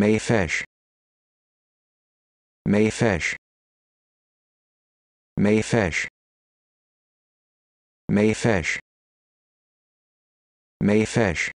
Mayfish. Mayfish. Mayfish. Mayfish. Mayfish.